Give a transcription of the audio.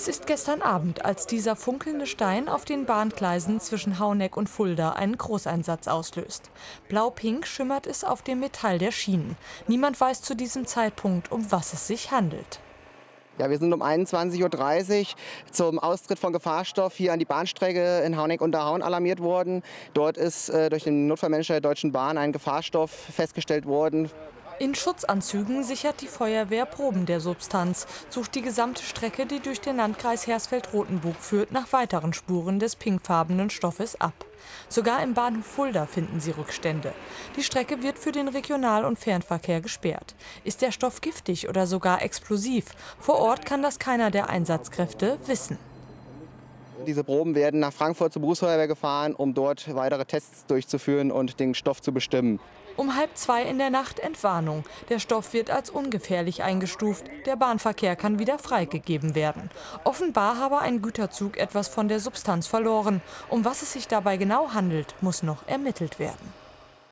Es ist gestern Abend, als dieser funkelnde Stein auf den Bahngleisen zwischen Hauneck und Fulda einen Großeinsatz auslöst. Blau-pink schimmert es auf dem Metall der Schienen. Niemand weiß zu diesem Zeitpunkt, um was es sich handelt. Ja, wir sind um 21.30 Uhr zum Austritt von Gefahrstoff hier an die Bahnstrecke in Hauneck-Unterhauen alarmiert worden. Dort ist äh, durch den Notfallmanager der Deutschen Bahn ein Gefahrstoff festgestellt worden. In Schutzanzügen sichert die Feuerwehr Proben der Substanz, sucht die gesamte Strecke, die durch den Landkreis Hersfeld-Rotenburg führt, nach weiteren Spuren des pinkfarbenen Stoffes ab. Sogar im Bahnhof Fulda finden sie Rückstände. Die Strecke wird für den Regional- und Fernverkehr gesperrt. Ist der Stoff giftig oder sogar explosiv? Vor Ort kann das keiner der Einsatzkräfte wissen. Diese Proben werden nach Frankfurt zur Berufsfeuerwehr gefahren, um dort weitere Tests durchzuführen und den Stoff zu bestimmen. Um halb zwei in der Nacht Entwarnung. Der Stoff wird als ungefährlich eingestuft. Der Bahnverkehr kann wieder freigegeben werden. Offenbar habe ein Güterzug etwas von der Substanz verloren. Um was es sich dabei genau handelt, muss noch ermittelt werden.